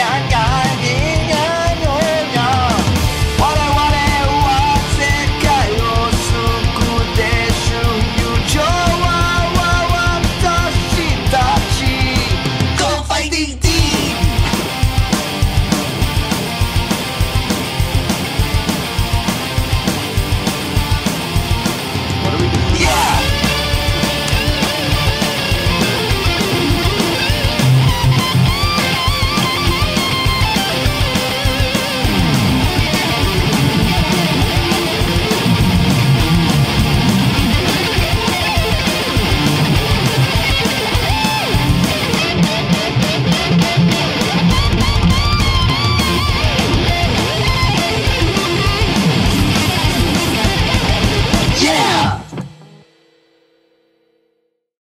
got, got.